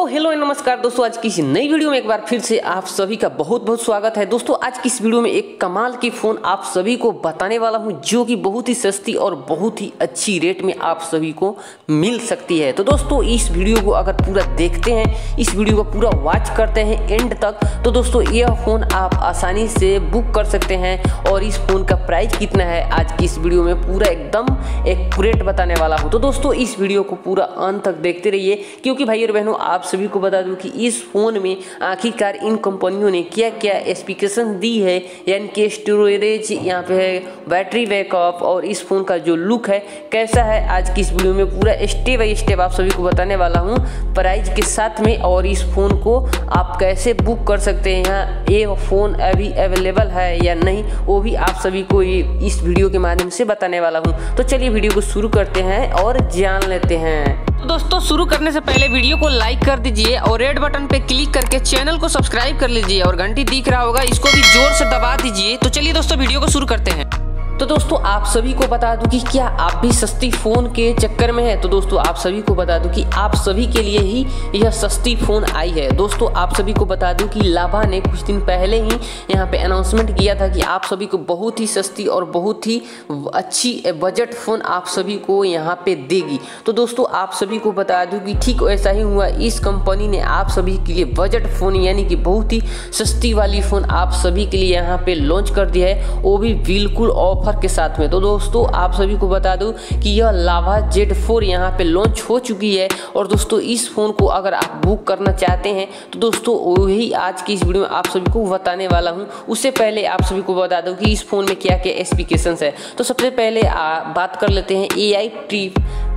तो हेलो नमस्कार दोस्तों, आज की इस नई वीडियो में एक बार फिर से आप सभी का बहुत बहुत स्वागत है। दोस्तों, आज की इस वीडियो में एक कमाल की फ़ोन आप सभी को बताने वाला हूँ, जो कि बहुत ही सस्ती और बहुत ही अच्छी रेट में आप सभी को मिल सकती है। तो दोस्तों, इस वीडियो को अगर पूरा देखते हैं, इस वीडियो को पूरा वॉच करते हैं एंड तक तो दोस्तों, यह फ़ोन आप आसानी से बुक कर सकते हैं और इस फ़ोन का प्राइस कितना है, आज की इस वीडियो में पूरा एकदम एक्यूरेट बताने वाला हूँ। तो दोस्तों, इस वीडियो को पूरा अंत तक देखते रहिए, क्योंकि भाई और बहनों, आप सभी को बता दूँ कि इस फ़ोन में आखिरकार इन कंपनियों ने क्या क्या स्पेसिफिकेशन दी है, यानी कि स्टोरेज यहाँ पे है बैटरी बैकअप और इस फ़ोन का जो लुक है, कैसा है, आज की इस वीडियो में पूरा स्टेप बाई स्टेप आप सभी को बताने वाला हूँ। प्राइस के साथ में और इस फ़ोन को आप कैसे बुक कर सकते हैं, यहाँ ये फ़ोन अभी अवेलेबल है या नहीं, वो भी आप सभी को इस वीडियो के माध्यम से बताने वाला हूँ। तो चलिए वीडियो को शुरू करते हैं और जान लेते हैं। तो दोस्तों, शुरू करने से पहले वीडियो को लाइक कर दीजिए और रेड बटन पे क्लिक करके चैनल को सब्सक्राइब कर लीजिए और घंटी दिख रहा होगा, इसको भी ज़ोर से दबा दीजिए। तो चलिए दोस्तों, वीडियो को शुरू करते हैं। तो दोस्तों, आप सभी को बता दूँ कि क्या आप भी सस्ती फ़ोन के चक्कर में हैं? तो दोस्तों, आप सभी को बता दूँ कि आप सभी के लिए ही यह सस्ती फ़ोन आई है। दोस्तों, आप सभी को बता दूँ कि लाभा ने कुछ दिन पहले ही यहाँ पे अनाउंसमेंट किया था कि आप सभी को बहुत ही सस्ती और बहुत ही अच्छी बजट फ़ोन आप सभी को यहाँ पे देगी। तो दोस्तों, आप सभी को बता दूँ कि ठीक वैसा ही हुआ। इस कंपनी ने आप सभी के लिए बजट फ़ोन यानी कि बहुत ही सस्ती वाली फ़ोन आप सभी के लिए यहाँ पे लॉन्च कर दिया है। वो भी बिल्कुल ऑफ़र ऑफ़र के साथ में तो दोस्तों आप सभी को बता दूँ कि यह लावा जेड फोर यहाँ पर लॉन्च हो चुकी है। और दोस्तों इस फ़ोन को अगर आप बुक करना चाहते हैं तो दोस्तों वही आज की इस वीडियो में आप सभी को बताने वाला हूँ। उससे पहले आप सभी को बता दूँ कि इस फ़ोन में क्या क्या एप्लीकेशन है। तो सबसे पहले आ, बात कर लेते हैं A I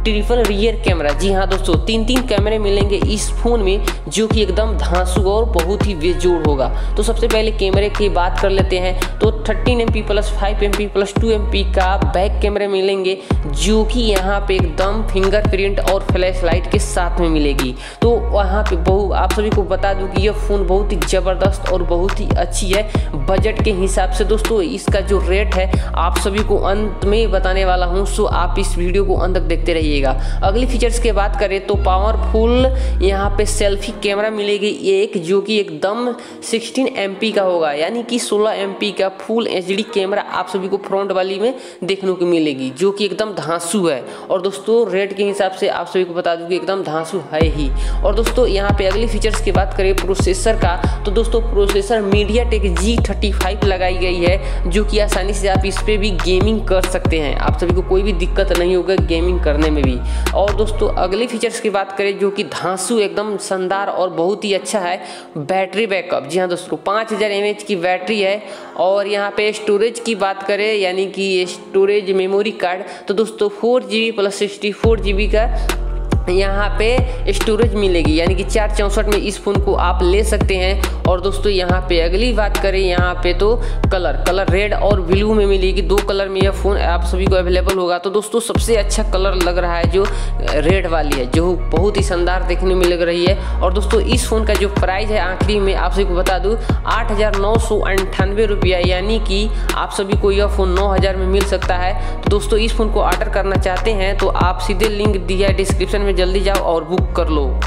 triple rear camera. जी हाँ दोस्तों तीन तीन कैमरे मिलेंगे इस फ़ोन में, जो कि एकदम धांसू और बहुत ही बेजोड़ होगा। तो सबसे पहले कैमरे की बात कर लेते हैं। तो 13 M P plus 5 M P plus 2 M P का बैक कैमरे मिलेंगे, जो कि यहाँ पे एकदम फिंगरप्रिंट और फ्लैश लाइट के साथ में मिलेगी। तो वहाँ पे बहु, आप सभी को बता दूँ कि यह फ़ोन बहुत ही ज़बरदस्त और बहुत ही अच्छी है बजट के हिसाब से। दोस्तों, इसका जो रेट है, आप सभी को अंत में बताने वाला हूँ सो आप इस वीडियो को अंत तक देखते रहिए मिलेगा अगली फीचर्स की बात करें तो पावरफुल यहाँ पे सेल्फी कैमरा मिलेगी एक, जो कि एकदम 16 एम का होगा। यानी कि 16 एम का फुल एच कैमरा आप सभी को फ्रंट वाली में देखने को मिलेगी, जो कि एकदम धांसू है। और दोस्तों रेट के हिसाब से आप सभी को बता दूँ कि एकदम धांसू है ही। और दोस्तों, यहाँ पे अगली फीचर्स की बात करें प्रोसेसर का तो दोस्तों प्रोसेसर मीडिया टेक लगाई गई है, जो कि आसानी से आप इस पर भी गेमिंग कर सकते हैं। आप सभी को कोई भी दिक्कत नहीं होगा गेमिंग करने में भी। और दोस्तों, अगले फीचर्स की बात करें जो कि धांसू एकदम शानदार और बहुत ही अच्छा है, बैटरी बैकअप। जी हाँ दोस्तों, पाँच हज़ार एमएच की बैटरी है और यहाँ पे स्टोरेज की बात करें, यानी कि स्टोरेज मेमोरी कार्ड तो दोस्तों four G B plus sixty four G B का यहाँ पे स्टोरेज मिलेगी। यानी कि चार चौंसठ में इस फ़ोन को आप ले सकते हैं। और दोस्तों, यहाँ पे अगली बात करें, यहाँ पे तो कलर कलर रेड और ब्लू में मिलेगी। दो कलर में यह फ़ोन आप सभी को अवेलेबल होगा। तो दोस्तों, सबसे अच्छा कलर लग रहा है जो रेड वाली है, जो बहुत ही शानदार देखने में लग रही है। और दोस्तों, इस फ़ोन का जो प्राइस है आखिरी में, आप सभी को बता दूँ, आठ रुपया। यानी कि आप सभी को यह फ़ोन नौ हज़ार में मिल सकता है। तो दोस्तों, इस फ़ोन को ऑर्डर करना चाहते हैं तो आप सीधे लिंक दिया है डिस्क्रिप्शन में जल्दी जाओ और बुक कर लो।